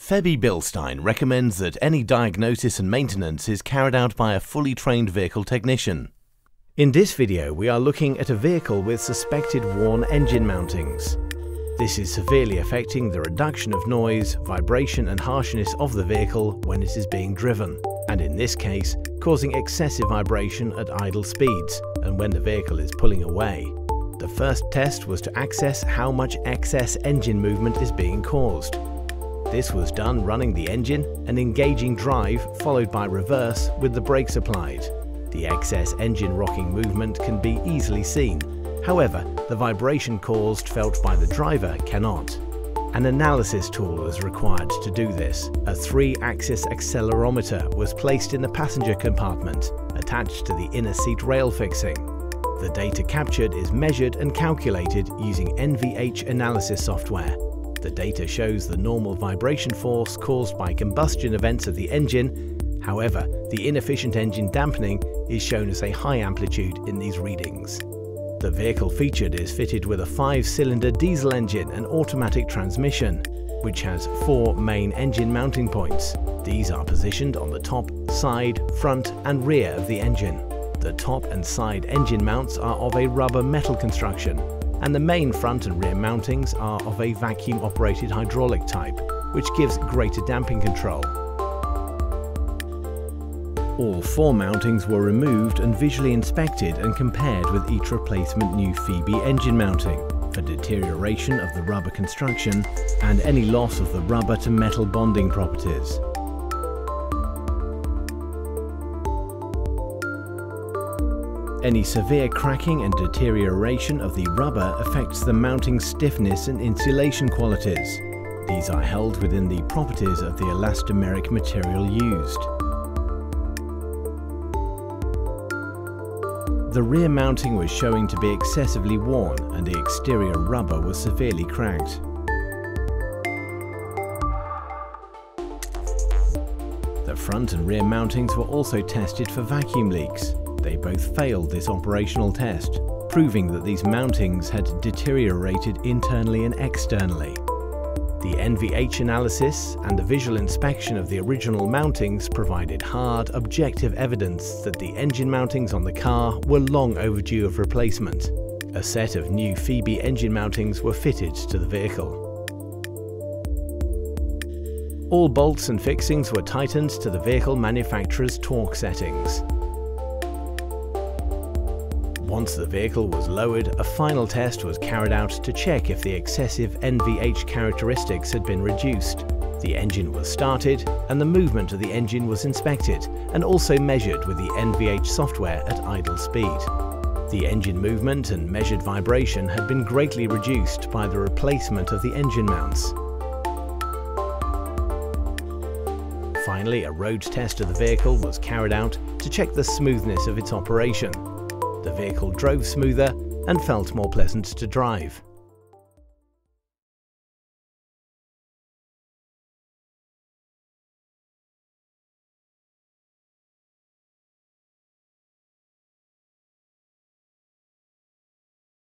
Febi Bilstein recommends that any diagnosis and maintenance is carried out by a fully trained vehicle technician. In this video we are looking at a vehicle with suspected worn engine mountings. This is severely affecting the reduction of noise, vibration and harshness of the vehicle when it is being driven, and in this case causing excessive vibration at idle speeds and when the vehicle is pulling away. The first test was to access how much excess engine movement is being caused. This was done running the engine and engaging drive followed by reverse with the brakes applied. The excess engine rocking movement can be easily seen. However, the vibration caused felt by the driver cannot. An analysis tool was required to do this. A three-axis accelerometer was placed in the passenger compartment, attached to the inner seat rail fixing. The data captured is measured and calculated using NVH analysis software. The data shows the normal vibration force caused by combustion events of the engine. However, the inefficient engine dampening is shown as a high amplitude in these readings. The vehicle featured is fitted with a 5-cylinder diesel engine and automatic transmission, which has four main engine mounting points. These are positioned on the top, side, front and rear of the engine. The top and side engine mounts are of a rubber metal construction, and the main front and rear mountings are of a vacuum-operated hydraulic type, which gives greater damping control. All four mountings were removed and visually inspected and compared with each replacement new Febi engine mounting for deterioration of the rubber construction and any loss of the rubber to metal bonding properties. Any severe cracking and deterioration of the rubber affects the mounting stiffness and insulation qualities. These are held within the properties of the elastomeric material used. The rear mounting was showing to be excessively worn and the exterior rubber was severely cracked. The front and rear mountings were also tested for vacuum leaks. They both failed this operational test, proving that these mountings had deteriorated internally and externally. The NVH analysis and the visual inspection of the original mountings provided hard, objective evidence that the engine mountings on the car were long overdue of replacement. A set of new Febi engine mountings were fitted to the vehicle. All bolts and fixings were tightened to the vehicle manufacturer's torque settings. Once the vehicle was lowered, a final test was carried out to check if the excessive NVH characteristics had been reduced. The engine was started and the movement of the engine was inspected and also measured with the NVH software at idle speed. The engine movement and measured vibration had been greatly reduced by the replacement of the engine mounts. Finally, a road test of the vehicle was carried out to check the smoothness of its operation. The vehicle drove smoother and felt more pleasant to drive.